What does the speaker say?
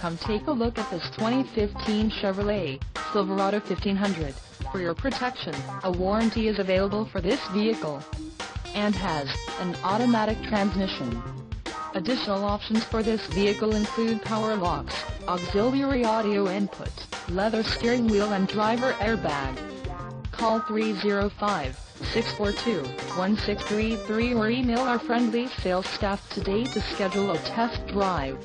Come take a look at this 2015 Chevrolet Silverado 1500. For your protection, a warranty is available for this vehicle and has an automatic transmission. Additional options for this vehicle include power locks, auxiliary audio input, leather steering wheel and driver airbag. Call 305-642-1633 or email our friendly sales staff today to schedule a test drive.